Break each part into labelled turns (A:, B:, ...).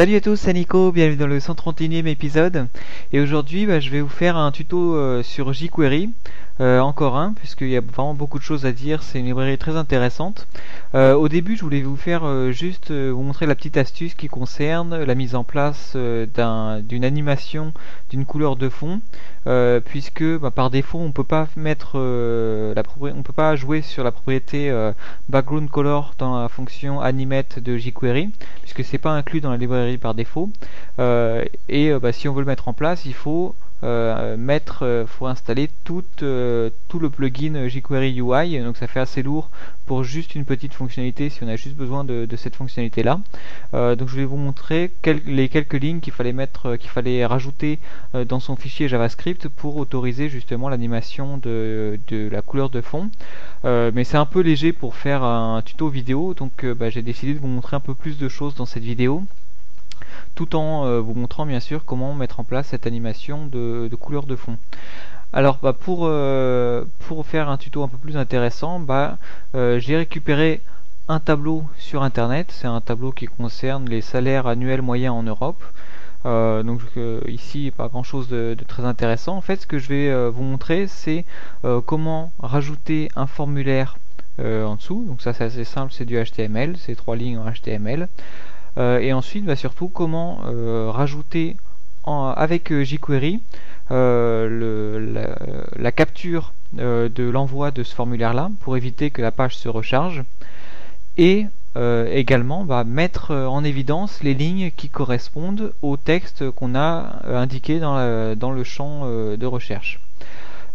A: Salut à tous, c'est Nico, bienvenue dans le 131e épisode. Et aujourd'hui, bah, je vais vous faire un tuto euh, sur jQuery. Euh, encore un, puisqu'il y a vraiment beaucoup de choses à dire, c'est une librairie très intéressante. Euh, au début, je voulais vous faire juste vous montrer la petite astuce qui concerne la mise en place d'une animation d'une couleur de fond, puisque bah, par défaut, on peut pas mettre la on peut pas jouer sur la propriété background color dans la fonction animate de jQuery, puisque c'est pas inclus dans la librairie par défaut. et bah, si on veut le mettre en place, il faut euh, mettre, euh, faut installer tout, euh, tout le plugin jQuery UI, donc ça fait assez lourd pour juste une petite fonctionnalité si on a juste besoin de, cette fonctionnalité là. donc je vais vous montrer les quelques lignes qu'il fallait mettre, qu'il fallait rajouter dans son fichier JavaScript pour autoriser justement l'animation de, de, la couleur de fond. mais c'est un peu léger pour faire un tuto vidéo, donc bah, j'ai décidé de vous montrer un peu plus de choses dans cette vidéo tout en euh, vous montrant bien sûr comment mettre en place cette animation de, couleur de fond. Alors bah, pour, euh, pour faire un tuto un peu plus intéressant, bah, euh, j'ai récupéré un tableau sur internet, c'est un tableau qui concerne les salaires annuels moyens en Europe. donc ici pas grand chose de, très intéressant. En fait ce que je vais vous montrer c'est comment rajouter un formulaire en dessous. Donc ça c'est assez simple, c'est du HTML, c'est trois lignes en HTML. Euh, et ensuite, bah, surtout, comment euh, rajouter avec euh, jQuery la, capture de l'envoi de ce formulaire-là pour éviter que la page se recharge et également bah, mettre en évidence les lignes qui correspondent au texte qu'on a indiqué dans le champ de recherche.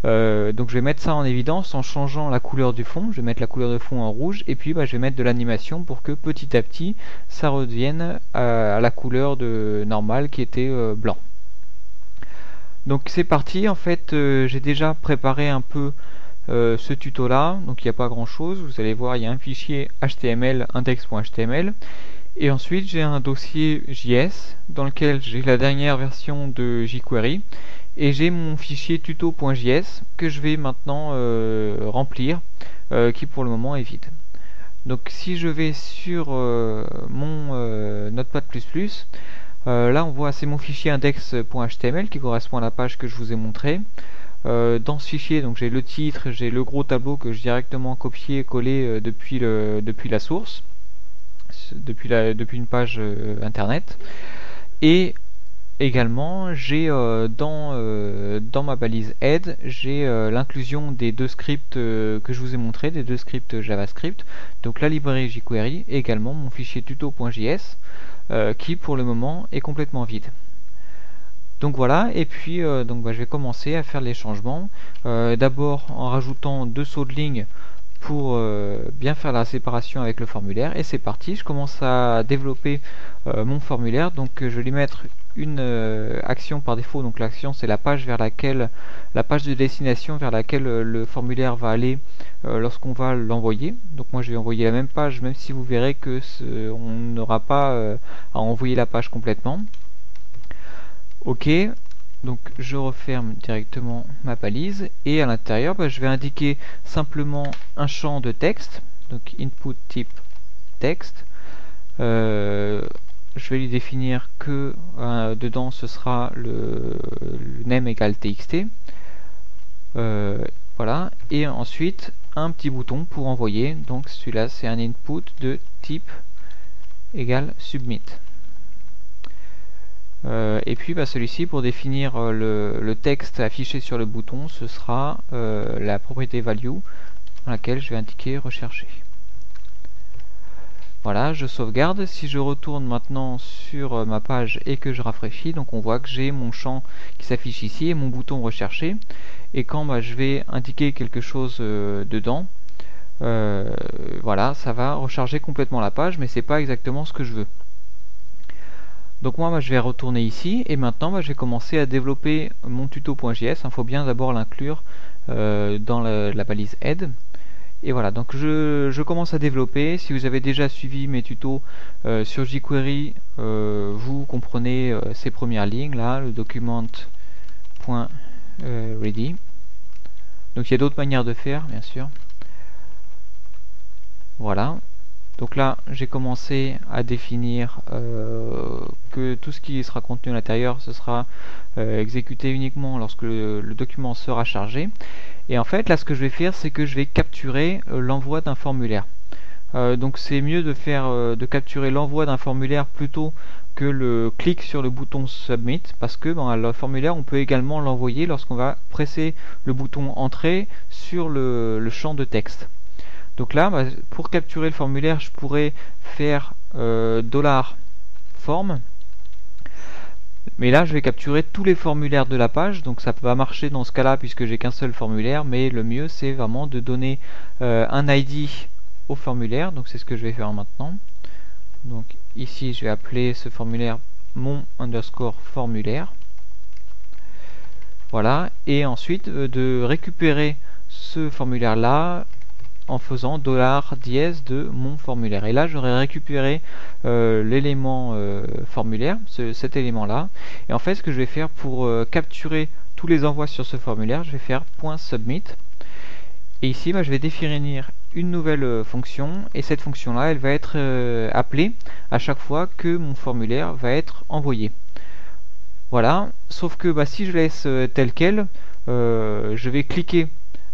A: Euh, donc je vais mettre ça en évidence en changeant la couleur du fond. Je vais mettre la couleur de fond en rouge et puis bah, je vais mettre de l'animation pour que petit à petit ça revienne à, la couleur de normale qui était euh, blanc. Donc c'est parti. En fait, euh, j'ai déjà préparé un peu ce tuto là. Donc il n'y a pas grand chose. Vous allez voir, il y a un fichier HTML index.html. Et ensuite j'ai un dossier JS dans lequel j'ai la dernière version de jQuery et j'ai mon fichier tuto.js que je vais maintenant euh, remplir euh, qui pour le moment est vide. Donc si je vais sur euh, mon notepad++ là on voit c'est mon fichier index.html qui correspond à la page que je vous ai montré dans ce fichier donc j'ai le titre j'ai le gros tableau que je directement copié collé depuis la source depuis une page internet. Et Également, j'ai euh, dans, euh, dans ma balise aide, j'ai euh, l'inclusion des deux scripts que je vous ai montré, des deux scripts JavaScript, donc la librairie jQuery et également mon fichier tuto.js qui pour le moment est complètement vide. Donc voilà, et puis donc bah, je vais commencer à faire les changements. D'abord en rajoutant deux sauts de ligne pour bien faire la séparation avec le formulaire. Et c'est parti, je commence à développer mon formulaire. Donc je vais lui mettre une euh, action par défaut. Donc l'action c'est la page vers laquelle la page de destination vers laquelle euh, le formulaire va aller euh, lorsqu'on va l'envoyer. Donc moi je vais envoyer la même page même si vous verrez que on n'aura pas à envoyer la page complètement. Ok, donc je referme directement ma balise et à l'intérieur bah, je vais indiquer simplement un champ de texte donc input type texte je vais lui définir que euh, dedans ce sera le, name égale txt. Euh, voilà. Et ensuite un petit bouton pour envoyer. Donc celui-là c'est un input de type égale submit. Euh, et puis bah, celui-ci pour définir le, texte affiché sur le bouton ce sera la propriété value dans laquelle je vais indiquer rechercher voilà, je sauvegarde. Si je retourne maintenant sur euh, ma page et que je rafraîchis, donc on voit que j'ai mon champ qui s'affiche ici et mon bouton recherché. Et quand bah, je vais indiquer quelque chose euh, dedans, euh, voilà, ça va recharger complètement la page, mais c'est pas exactement ce que je veux. Donc moi, bah, je vais retourner ici et maintenant bah, je vais commencer à développer mon tuto.js. Il faut bien d'abord l'inclure dans la, balise aide. Et voilà, donc je, commence à développer. Si vous avez déjà suivi mes tutos euh, sur jQuery, euh, vous comprenez euh, ces premières lignes là, le document.ready. donc il y a d'autres manières de faire, bien sûr. Voilà. Donc là, j'ai commencé à définir euh, que tout ce qui sera contenu à l'intérieur, ce sera euh, exécuté uniquement lorsque le, document sera chargé. Et en fait, là, ce que je vais faire, c'est que je vais capturer euh, l'envoi d'un formulaire. donc c'est mieux de faire de capturer l'envoi d'un formulaire plutôt que le clic sur le bouton Submit, parce que ben, le formulaire, on peut également l'envoyer lorsqu'on va presser le bouton Entrée sur le champ de texte. Donc là, bah, pour capturer le formulaire, je pourrais faire euh, $form. Mais là, je vais capturer tous les formulaires de la page, donc ça va marcher dans ce cas-là puisque j'ai qu'un seul formulaire, mais le mieux c'est vraiment de donner euh, un ID au formulaire, donc c'est ce que je vais faire maintenant. Donc ici, je vais appeler ce formulaire mon underscore formulaire. Voilà, et ensuite euh, de récupérer ce formulaire là en faisant dollar dièse de mon formulaire. Et là, j'aurais récupéré euh, l'élément euh, formulaire, cet élément-là. Et en fait, ce que je vais faire pour euh, capturer tous les envois sur ce formulaire, je vais faire .submit. Et ici, bah, je vais définir une nouvelle fonction. Et cette fonction-là, elle va être appelée à chaque fois que mon formulaire va être envoyé. Voilà, sauf que bah, si je laisse tel quel, je vais cliquer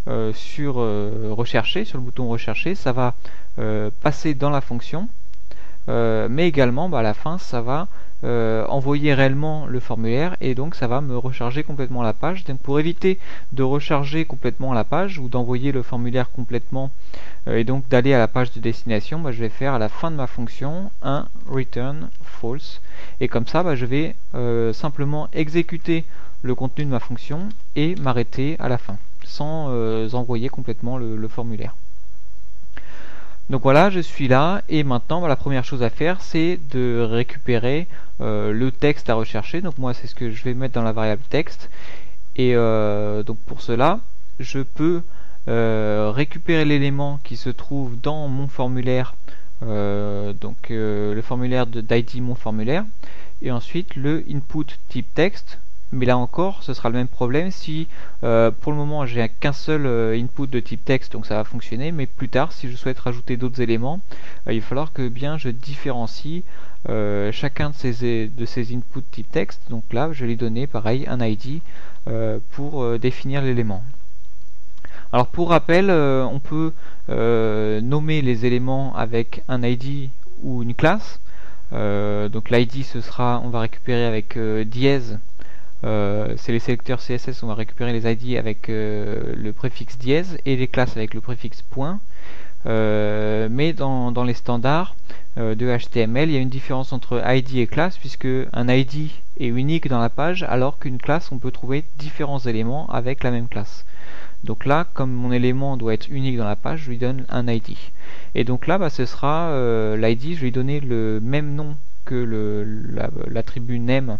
A: euh, sur euh, rechercher, sur le bouton rechercher, ça va euh, passer dans la fonction, mais également bah, à la fin ça va envoyer réellement le formulaire et donc ça va me recharger complètement la page. Donc pour éviter de recharger complètement la page ou d'envoyer le formulaire complètement et donc d'aller à la page de destination, bah, je vais faire à la fin de ma fonction un return false et comme ça bah, je vais simplement exécuter le contenu de ma fonction et m'arrêter à la fin sans euh, envoyer complètement le, formulaire. Donc voilà, je suis là et maintenant bah, la première chose à faire c'est de récupérer euh, le texte à rechercher. Donc moi c'est ce que je vais mettre dans la variable texte et euh, donc pour cela je peux récupérer l'élément qui se trouve dans mon formulaire, donc le formulaire d'ID mon formulaire et ensuite le input type texte mais là encore ce sera le même problème si euh, pour le moment j'ai qu'un seul euh, input de type texte donc ça va fonctionner. Mais plus tard si je souhaite rajouter d'autres éléments euh, il va falloir que bien je différencie chacun de ces, de ces inputs type texte. Donc là je vais lui donner pareil un ID pour définir l'élément. Alors pour rappel on peut nommer les éléments avec un ID ou une classe. Donc l'ID ce sera on va récupérer avec dièse euh, c'est les sélecteurs CSS, on va récupérer les ID avec euh, le préfixe dièse et les classes avec le préfixe point. Euh, mais dans, les standards de HTML, il y a une différence entre ID et classe puisque un ID est unique dans la page alors qu'une classe, on peut trouver différents éléments avec la même classe. Donc là, comme mon élément doit être unique dans la page, je lui donne un ID. Et donc là, bah, ce sera l'ID, je vais lui donner le même nom que l'attribut name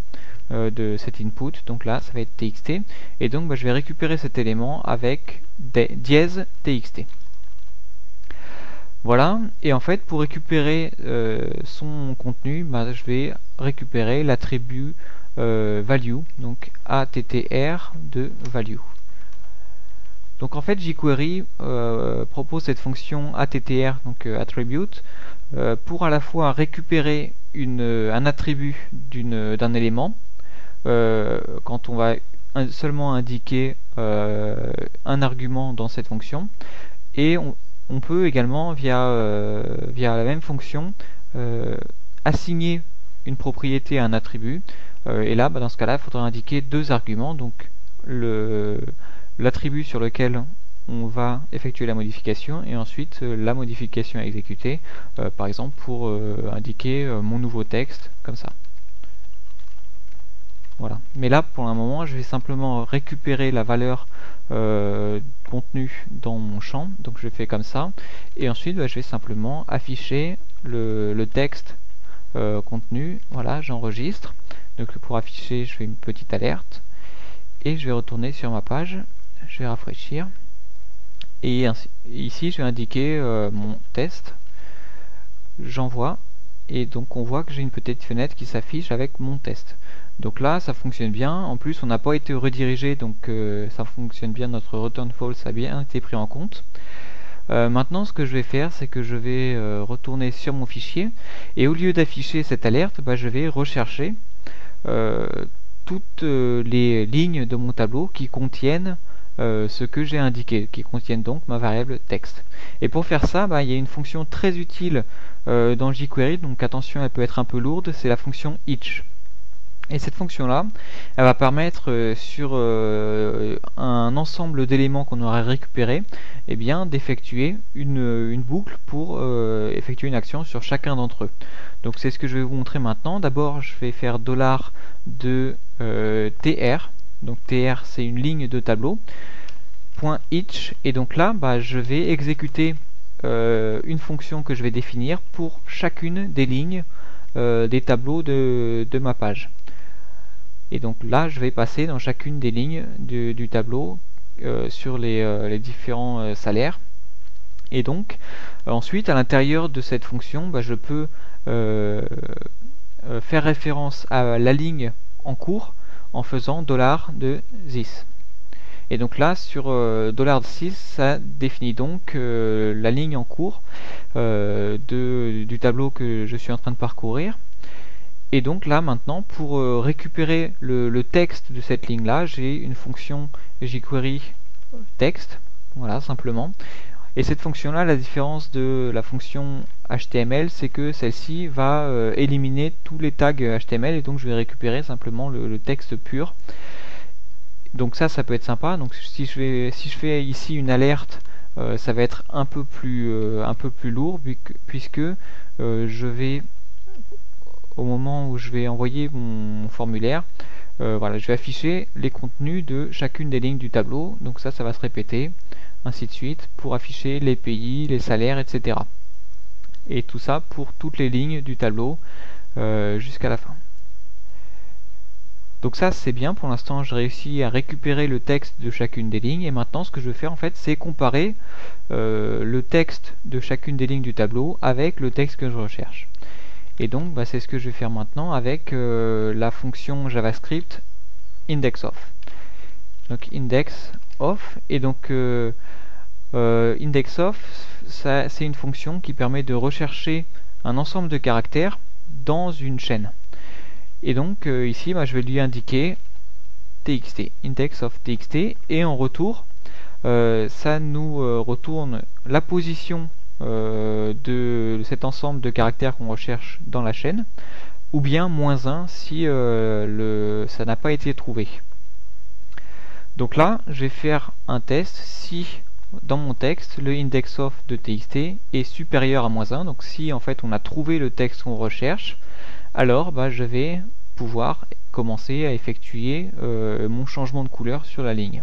A: euh, de cet input. Donc là, ça va être txt. Et donc, bah, je vais récupérer cet élément avec dièse txt. Voilà, et en fait pour récupérer euh, son contenu, bah, je vais récupérer l'attribut euh, value, donc attr de value. Donc en fait jQuery propose cette fonction attr, donc attribute, pour à la fois récupérer une, un attribut d'un élément, euh, quand on va seulement indiquer euh, un argument dans cette fonction. Et on, peut également via, euh, via la même fonction assigner une propriété à un attribut. Et là bah, dans ce cas là il faudra indiquer deux arguments. Donc l'attribut sur lequel on va effectuer la modification et ensuite la modification à exécuter par exemple pour indiquer mon nouveau texte comme ça voilà. Mais là, pour un moment, je vais simplement récupérer la valeur euh, contenue dans mon champ. Donc je fais comme ça. Et ensuite, bah, je vais simplement afficher le, texte euh, contenu. Voilà, j'enregistre. Donc pour afficher, je fais une petite alerte. Et je vais retourner sur ma page. Je vais rafraîchir. Et ici, je vais indiquer euh, mon test. J'envoie. Et donc on voit que j'ai une petite fenêtre qui s'affiche avec mon test. Donc là, ça fonctionne bien. En plus, on n'a pas été redirigé, donc euh, ça fonctionne bien. Notre return false a bien été pris en compte. maintenant ce que je vais faire c'est que je vais retourner sur mon fichier et au lieu d'afficher cette alerte bah, je vais rechercher toutes les lignes de mon tableau qui contiennent euh, ce que j'ai indiqué, qui contiennent donc ma variable texte. Et pour faire ça, bah, il y a une fonction très utile euh, dans jQuery, donc attention, elle peut être un peu lourde, c'est la fonction each. Et cette fonction-là, elle va permettre euh, sur un ensemble d'éléments qu'on aura récupérés, eh bien d'effectuer une, boucle pour effectuer une action sur chacun d'entre eux. Donc c'est ce que je vais vous montrer maintenant. D'abord, je vais faire dollar de tr, donc tr c'est une ligne de tableau, point each, et donc là bah, je vais exécuter euh, une fonction que je vais définir pour chacune des lignes euh, des tableaux de, ma page. Et donc là je vais passer dans chacune des lignes du, tableau euh, sur les, différents salaires. Et donc ensuite à l'intérieur de cette fonction bah, je peux faire référence à la ligne en cours en faisant dollar de this. Et donc là, sur euh, dollar $6, ça définit donc euh, la ligne en cours euh, du tableau que je suis en train de parcourir. Et donc là, maintenant, pour récupérer le, le, texte de cette ligne-là, j'ai une fonction jQuery texte, voilà, simplement. Et cette fonction-là, la différence de la fonction HTML, c'est que celle-ci va euh, éliminer tous les tags HTML et donc je vais récupérer simplement le, texte pur. Donc ça, ça peut être sympa. Donc si je, vais, si je fais ici une alerte, euh, ça va être un peu plus, euh, un peu plus lourd puisque je vais, au moment où je vais envoyer mon, formulaire, voilà, je vais afficher les contenus de chacune des lignes du tableau. Donc ça, ça va se répéter ainsi de suite, pour afficher les pays, les salaires, etc. Et tout ça pour toutes les lignes du tableau euh, jusqu'à la fin. Donc ça c'est bien, pour l'instant j'ai réussi à récupérer le texte de chacune des lignes et maintenant ce que je vais faire en fait c'est comparer euh, le texte de chacune des lignes du tableau avec le texte que je recherche. Et donc bah, c'est ce que je vais faire maintenant avec euh, la fonction JavaScript indexOf. Donc index et donc euh, euh, indexOf c'est une fonction qui permet de rechercher un ensemble de caractères dans une chaîne. Et donc euh, ici je vais lui indiquer txt index of txt et en retour ça nous retourne la position de cet ensemble de caractères qu'on recherche dans la chaîne ou bien moins 1 si le, ça n'a pas été trouvé donc là, je vais faire un test si dans mon texte, le index of de txt est supérieur à moins 1. Donc si en fait on a trouvé le texte qu'on recherche, alors bah, je vais pouvoir commencer à effectuer euh, mon changement de couleur sur la ligne.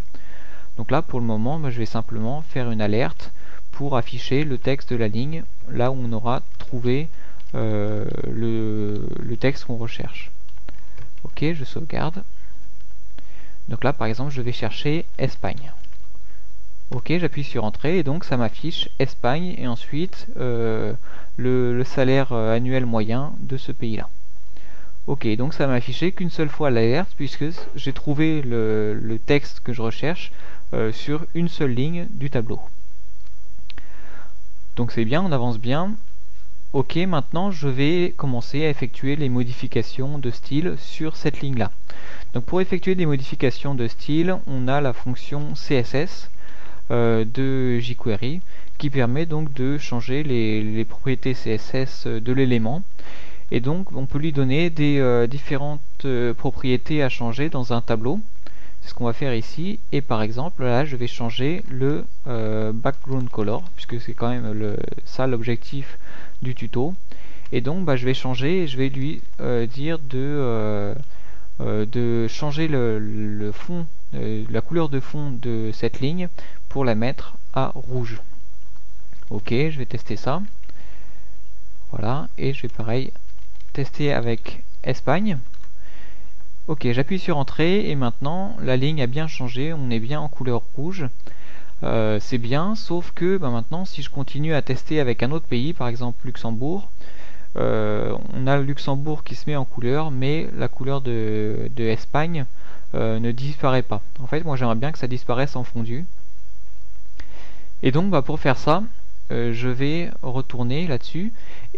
A: Donc là pour le moment, bah, je vais simplement faire une alerte pour afficher le texte de la ligne là où on aura trouvé euh, le, le texte qu'on recherche. Ok, je sauvegarde. Donc là, par exemple, je vais chercher Espagne. Ok, j'appuie sur Entrée et donc ça m'affiche Espagne et ensuite euh, le, salaire euh, annuel moyen de ce pays-là. Ok, donc ça m'a affiché qu'une seule fois l'alerte puisque j'ai trouvé le, texte que je recherche euh, sur une seule ligne du tableau. Donc c'est bien, on avance bien. Ok, maintenant je vais commencer à effectuer les modifications de style sur cette ligne-là. Donc pour effectuer des modifications de style, on a la fonction CSS euh, de jQuery qui permet donc de changer les, propriétés CSS de l'élément. Et donc on peut lui donner des euh, différentes euh, propriétés à changer dans un tableau. C'est ce qu'on va faire ici. Et par exemple, là je vais changer le background color, puisque c'est quand même ça l'objectif du tuto. Et donc bah, je vais changer je vais lui dire de euh, de changer le, fond, euh, la couleur de fond de cette ligne pour la mettre à rouge. Ok, je vais tester ça. Voilà, et je vais pareil tester avec Espagne. Ok, j'appuie sur Entrée et maintenant la ligne a bien changé, on est bien en couleur rouge. Euh, c'est bien, sauf que bah, maintenant si je continue à tester avec un autre pays, par exemple Luxembourg, euh, on a le Luxembourg qui se met en couleur, mais la couleur de, Espagne euh, ne disparaît pas. En fait, moi j'aimerais bien que ça disparaisse en fondu. Et donc bah, pour faire ça, je vais retourner là-dessus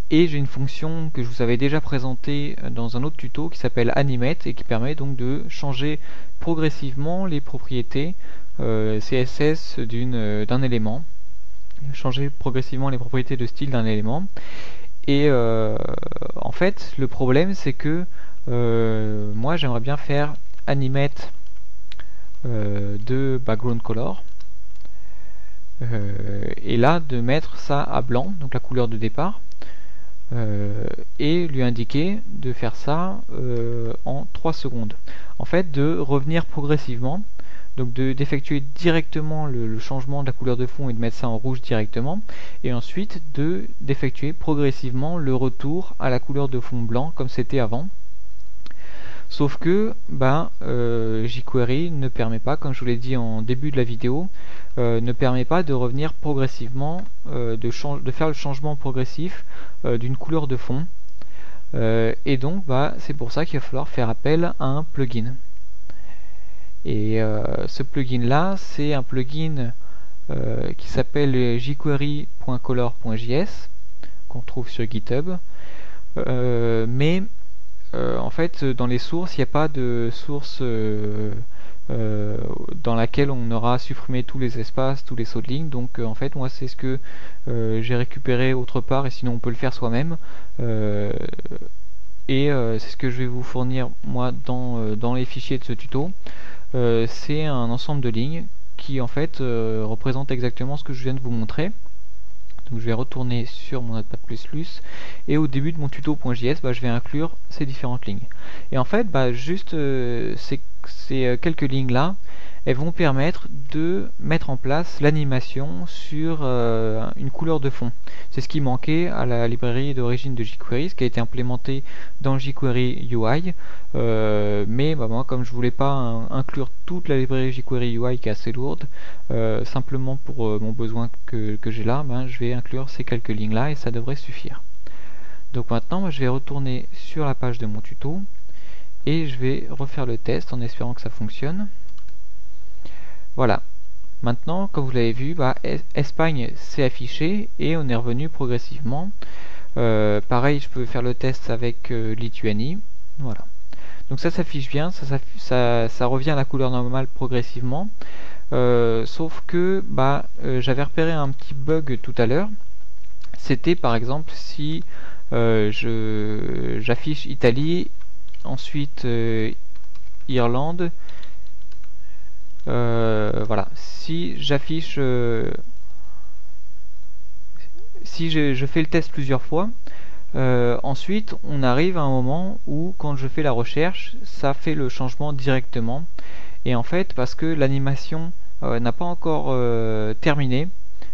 A: et j'ai une fonction que je vous avais déjà présentée dans un autre tuto qui s'appelle animate et qui permet donc de changer progressivement les propriétés CSS euh, d'un élément changer progressivement les propriétés de style d'un élément et en fait le problème c'est que moi j'aimerais bien faire animate de background color euh, et là de mettre ça à blanc, donc la couleur de départ, euh, et lui indiquer de faire ça euh, en 3 secondes. En fait, de revenir progressivement, donc d'effectuer directement le, changement de la couleur de fond et de mettre ça en rouge directement, et ensuite de d'effectuer progressivement le retour à la couleur de fond blanc comme c'était avant. Sauf que ben, jQuery ne permet pas, comme je vous l'ai dit en début de la vidéo, euh, ne permet pas de revenir progressivement, euh, de, de, faire le changement progressif euh, d'une couleur de fond. et donc bah, c'est pour ça qu'il va falloir faire appel à un plugin. Et ce plugin là, c'est un plugin qui s'appelle jQuery.color.js qu'on trouve sur GitHub. mais en fait, dans les sources, il n'y a pas de source euh, dans laquelle on aura supprimé tous les espaces, tous les sauts de ligne. Donc euh, en fait moi c'est ce que euh, j'ai récupéré autre part et sinon on peut le faire soi-même. et c'est ce que je vais vous fournir moi dans, dans les fichiers de ce tuto. C'est un ensemble de lignes qui en fait représente exactement ce que je viens de vous montrer. Donc je vais retourner sur mon Notepad++ et au début de mon tuto.js, bah, je vais inclure ces différentes lignes. Et en fait, bah, juste c'est ces euh, quelques lignes là elles vont permettre de mettre en place l'animation sur euh, une couleur de fond. C'est ce qui manquait à la librairie d'origine de jQuery, ce qui a été implémenté dans jQuery UI. Euh, mais bah, comme je voulais pas inclure toute la librairie jQuery UI qui est assez lourde, simplement pour mon besoin que, j'ai là, ben, je vais inclure ces quelques lignes là et ça devrait suffire. Donc maintenant, je vais retourner sur la page de mon tuto et je vais refaire le test en espérant que ça fonctionne. Voilà. Maintenant, comme vous l'avez vu, bah, Espagne s'est affiché et on est revenu progressivement. Euh, pareil, je peux faire le test avec euh, Lituanie. Voilà. Donc ça s'affiche bien, ça, revient à la couleur normale progressivement. Euh, sauf que bah, j'avais repéré un petit bug tout à l'heure. C'était par exemple si j'affiche Italie ensuite Irlande si j'affiche euh, si je, fais le test plusieurs fois ensuite on arrive à un moment où quand je fais la recherche ça fait le changement directement et en fait parce que l'animation n'a pas encore terminé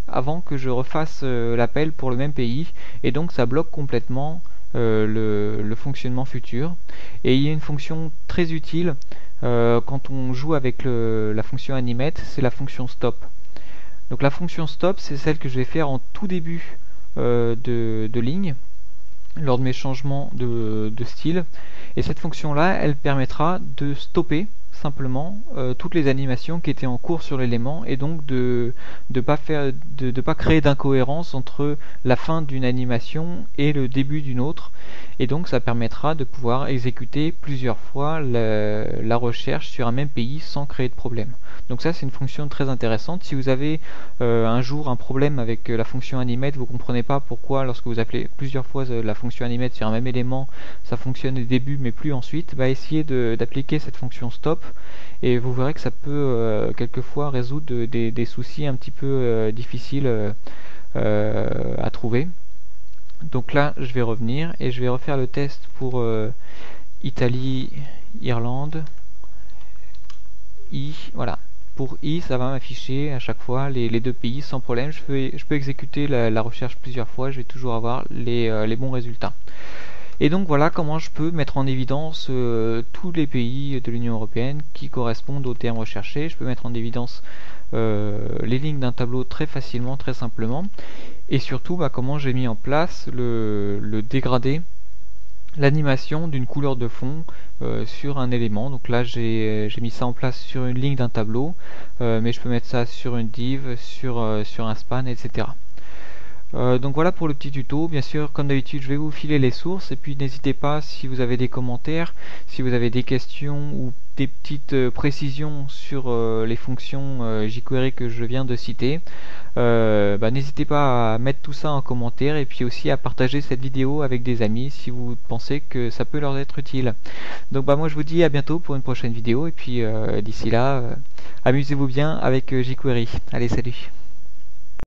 A: avant que je refasse l'appel pour le même pays et donc ça bloque complètement euh, le, fonctionnement futur. Et il y a une fonction très utile euh, quand on joue avec la fonction animate, c'est la fonction stop. Donc la fonction stop, c'est celle que je vais faire en tout début euh, de, ligne, lors de mes changements de, style. Et cette fonction-là, elle permettra de stopper simplement euh, toutes les animations qui étaient en cours sur l'élément et donc de ne pas faire de, pas créer d'incohérence entre la fin d'une animation et le début d'une autre et donc ça permettra de pouvoir exécuter plusieurs fois la, recherche sur un même pays sans créer de problème. Donc ça c'est une fonction très intéressante. Si vous avez euh, un jour un problème avec euh, la fonction animate, vous comprenez pas pourquoi lorsque vous appelez plusieurs fois la fonction animate sur un même élément, ça fonctionne au début mais plus ensuite, bah essayez d'appliquer cette fonction stop et vous verrez que ça peut euh, quelquefois résoudre des, soucis un petit peu euh, difficiles euh, à trouver. Donc là, je vais revenir et je vais refaire le test pour Italie, Irlande, I, voilà. Pour I, ça va m'afficher à chaque fois les, deux pays sans problème. Je peux, je peux exécuter la, recherche plusieurs fois, je vais toujours avoir les bons résultats. Et donc voilà comment je peux mettre en évidence euh, tous les pays de l'Union Européenne qui correspondent aux termes recherchés. Je peux mettre en évidence euh, les lignes d'un tableau très facilement, très simplement. Et surtout bah, comment j'ai mis en place le, dégradé l'animation d'une couleur de fond sur un élément. Donc là j'ai mis ça en place sur une ligne d'un tableau, mais je peux mettre ça sur une div, sur un span, etc. Euh, donc voilà pour le petit tuto, bien sûr comme d'habitude je vais vous filer les sources et puis n'hésitez pas si vous avez des commentaires, si vous avez des questions ou des petites euh, précisions sur euh, les fonctions jQuery que je viens de citer, bah, n'hésitez pas à mettre tout ça en commentaire et puis aussi à partager cette vidéo avec des amis si vous pensez que ça peut leur être utile. Donc bah moi je vous dis à bientôt pour une prochaine vidéo et puis d'ici là, amusez-vous bien avec jQuery. Allez salut